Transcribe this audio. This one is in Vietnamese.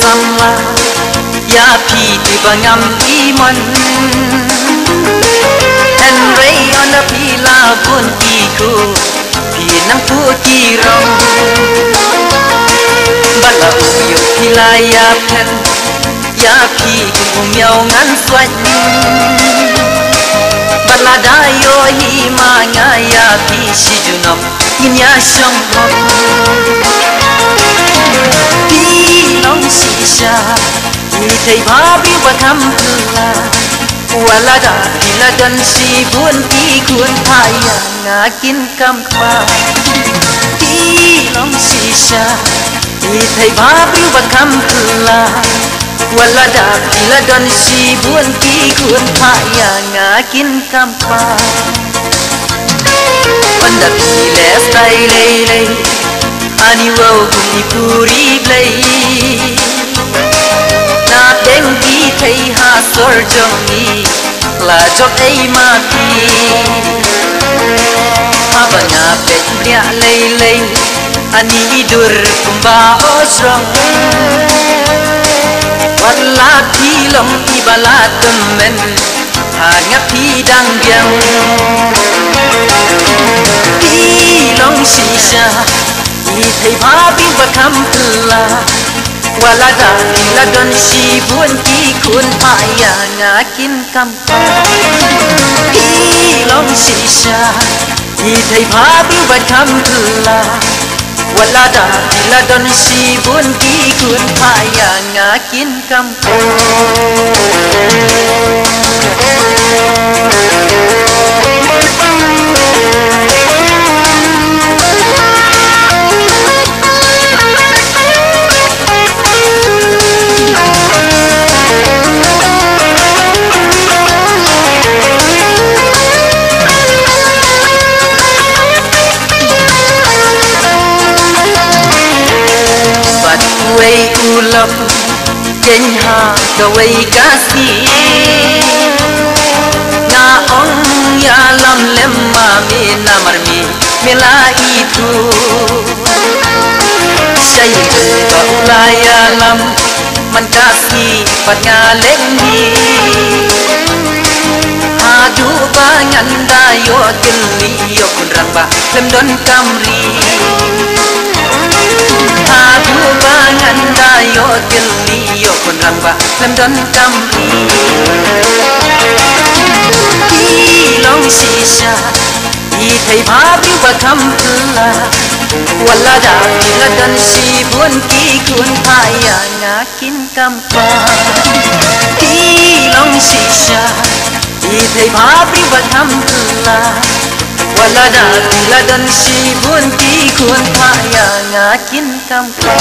samla ya pi ti bangam iman en rei ona pi la bun ti ko phi nam phu ti rong. Bala u yo pi la ya pen, ya pi ko miao ngan swat bala da yo hi ma nga ya pi si junam in ya shong hok Ni thầy ba bi wa tham la Wala da pila dan si buồn ki kun thaya nga kin kam pa Ti long si sha Ni thầy ba bi wa tham la Wala da pila dan si buồn ki kun thaya nga kin kam pa Wanda pile stay lay lay Ani wo kuni puri play đến ha jongi la cho ei ma đi aba bà nhà bẹt lei lei ani dur kumba osrong wala thi long ibala men ha nga pi dang biang thi long si sha ni thấy ba bi ba kham la wala da la don si shi buồn ki kun ya nga kin kam pa i long shi sha i thai pha bi wa kam la wala da la don shi buồn ki kun ya nga kin kam pa way ulam ken ha the way kasi na ông ya lam lem ma mi na mar mi mila itu say ba ula ya lam man kasi pat nga leng ni ha du ba ngan da yo kinh li yo kun rang ba, lem don kamri nganda yo kelli yo kon ramba lem don kamri i long shisha i thai bha bi wa kam la wala da la dan si buồn ki kun phaya nga kin kam pa i long shisha i thai ba bi ba kam la wala da la dan si buồn ki kun phaya nga kin kam pa